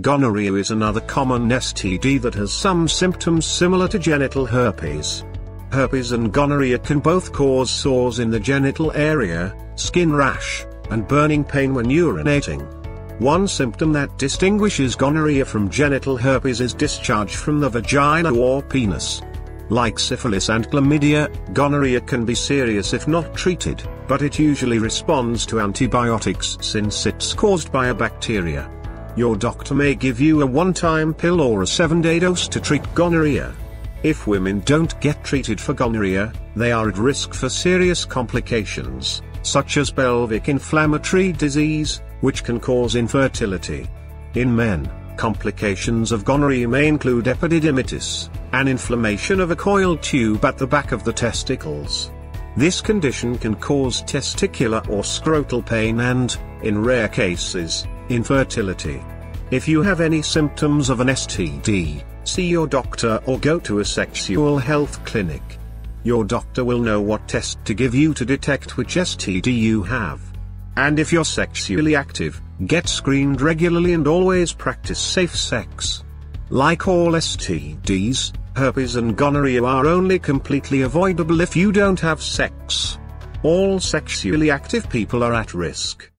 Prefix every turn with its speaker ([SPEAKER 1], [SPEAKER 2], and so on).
[SPEAKER 1] Gonorrhea is another common STD that has some symptoms similar to genital herpes. Herpes and gonorrhea can both cause sores in the genital area, skin rash, and burning pain when urinating. One symptom that distinguishes gonorrhea from genital herpes is discharge from the vagina or penis. Like syphilis and chlamydia, gonorrhea can be serious if not treated, but it usually responds to antibiotics since it's caused by a bacteria. Your doctor may give you a one-time pill or a 7-day dose to treat gonorrhea. If women don't get treated for gonorrhea, they are at risk for serious complications, such as pelvic inflammatory disease, which can cause infertility. In men, complications of gonorrhea may include epididymitis, an inflammation of a coiled tube at the back of the testicles. This condition can cause testicular or scrotal pain and, in rare cases, infertility. If you have any symptoms of an STD, see your doctor or go to a sexual health clinic. Your doctor will know what test to give you to detect which STD you have. And if you're sexually active, get screened regularly and always practice safe sex. Like all STDs, herpes and gonorrhea are only completely avoidable if you don't have sex. All sexually active people are at risk.